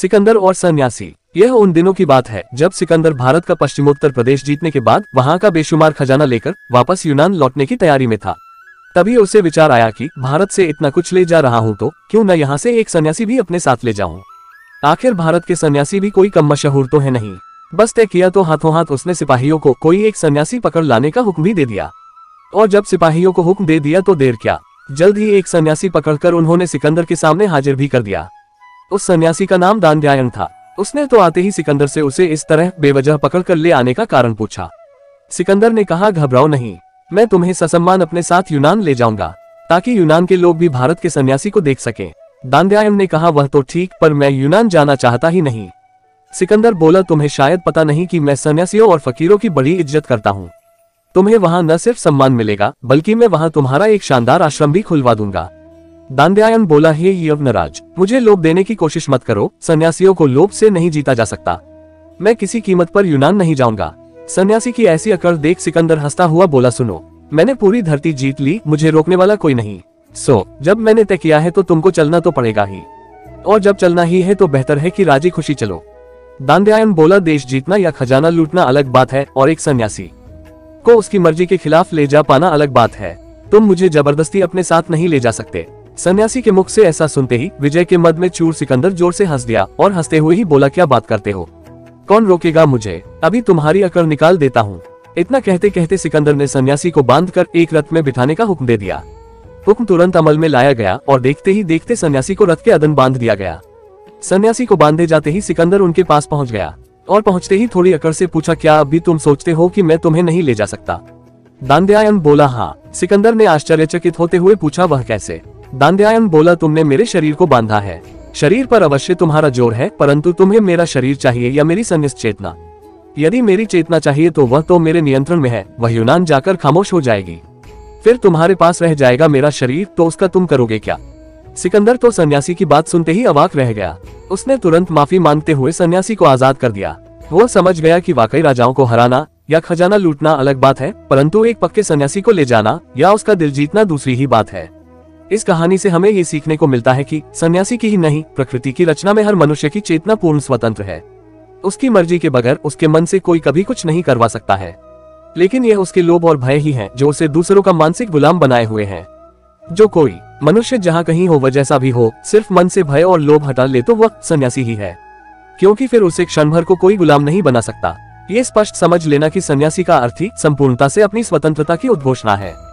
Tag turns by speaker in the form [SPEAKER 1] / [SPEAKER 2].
[SPEAKER 1] सिकंदर और सन्यासी। यह उन दिनों की बात है, जब सिकंदर भारत का पश्चिमोत्तर प्रदेश जीतने के बाद वहाँ का बेशुमार खजाना लेकर वापस यूनान लौटने की तैयारी में था। तभी उसे विचार आया कि भारत से इतना कुछ ले जा रहा हूँ तो क्यों न यहाँ से एक सन्यासी भी अपने साथ ले जाऊँ। आखिर भारत के सन्यासी भी कोई कम मशहूर तो है नहीं। बस तय किया तो हाथों हाथ उसने सिपाहियों को कोई एक सन्यासी पकड़ लाने का हुक्म भी दे दिया। और जब सिपाहियों को हुक्म दे दिया तो देर क्या। जल्द ही एक सन्यासी पकड़कर उन्होंने सिकंदर के सामने हाजिर भी कर दिया। उस सन्यासी का नाम दानदयायन था। उसने तो आते ही सिकंदर से उसे इस तरह बेवजह पकड़ कर ले आने का कारण पूछा। सिकंदर ने कहा, घबराओ नहीं, मैं तुम्हें ससम्मान अपने साथ यूनान ले जाऊँगा, ताकि यूनान के लोग भी भारत के सन्यासी को देख सके। दानदयायन ने कहा, वह तो ठीक, पर मैं यूनान जाना चाहता ही नहीं। सिकंदर बोला, तुम्हें शायद पता नहीं कि मैं सन्यासियों और फकीरों की बड़ी इज़्ज़त करता हूँ। तुम्हें वहाँ न सिर्फ़ सम्मान मिलेगा, बल्कि मैं वहाँ तुम्हारा एक शानदार आश्रम भी खुलवा दूँगा। दानदयायन बोला, हे यवनराज, मुझे लोभ देने की कोशिश मत करो। सन्यासियों को लोभ से नहीं जीता जा सकता। मैं किसी कीमत पर यूनान नहीं जाऊँगा। सन्यासी की ऐसी अकड़ देख सिकंदर हंसता हुआ बोला, सुनो, मैंने पूरी धरती जीत ली, मुझे रोकने वाला कोई नहीं। सो, जब मैंने तय किया है तो तुमको चलना तो पड़ेगा ही। और जब चलना ही है तो बेहतर है कि राज़ी खुशी चलो। दानदयायन बोला, देश जीतना या खजाना लूटना अलग बात है, और एक सन्यासी को उसकी मर्ज़ी के खिलाफ ले जा पाना अलग बात है। तुम मुझे ज़बरदस्ती अपने साथ नहीं ले जा सकते। सन्यासी के मुख से ऐसा सुनते ही विजय के मद में चूर सिकंदर ज़ोर से हंस दिया और हँसते हुए ही बोला, क्या बात करते हो? कौन रोकेगा मुझे? अभी तुम्हारी अकड़ निकाल देता हूँ। इतना कहते कहते सिकंदर ने सन्यासी को बांधकर एक रथ में बिठाने का हुक्म दे दिया। हुक्म तुरंत अमल में लाया गया और देखते ही देखते सन्यासी को रथ के अदन बाँध दिया गया। सन्यासी को बांधे जाते ही सिकंदर उनके पास पहुँच गया और पहुँचते ही थोड़ी अकड़ से पूछा, क्या अभी तुम सोचते हो कि मैं तुम्हें नहीं ले जा सकता? दानदयायन बोला हाँ। सिकंदर ने आश्चर्यचकित होते हुए पूछा, वह कैसे? दानदयायन बोला, तुमने मेरे शरीर को बांधा है। शरीर पर अवश्य तुम्हारा ज़ोर है, परंतु तुम्हें मेरा शरीर चाहिए या मेरी सन्निष्ठ चेतना यदि मेरी चेतना चाहिए तो वह तो मेरे नियंत्रण में है, वह यूनान जाकर खामोश हो जाएगी। फिर तुम्हारे पास रह जाएगा मेरा शरीर तो उसका तुम करोगे क्या? सिकंदर तो सन्यासी की बात सुनते ही अवाक रह गया। उसने तुरंत माफ़ी मांगते हुए सन्यासी को आज़ाद कर दिया। वो समझ गया कि वाकई राजाओं को हराना या खजाना लूटना अलग बात है, परंतु एक पक्के सन्यासी को ले जाना या उसका दिल जीतना दूसरी ही बात है। इस कहानी से हमें ये सीखने को मिलता है कि सन्यासी की ही नहीं, प्रकृति की रचना में हर मनुष्य की चेतना पूर्ण स्वतंत्र है। उसकी मर्ज़ी के बगैर उसके मन से कोई कभी कुछ नहीं करवा सकता है। लेकिन यह उसके लोभ और भय ही है, जो उसे दूसरों का मानसिक गुलाम बनाए हुए हैं। जो कोई मनुष्य जहाँ कहीं हो वह जैसा भी हो, सिर्फ़ मन से भय और लोभ हटा ले तो वह सन्यासी ही है। क्योंकि फिर उसे क्षण भर को कोई गुलाम नहीं बना सकता। ये स्पष्ट समझ लेना कि सन्यासी का अर्थ ही संपूर्णता से अपनी स्वतंत्रता की उद्घोषणा है।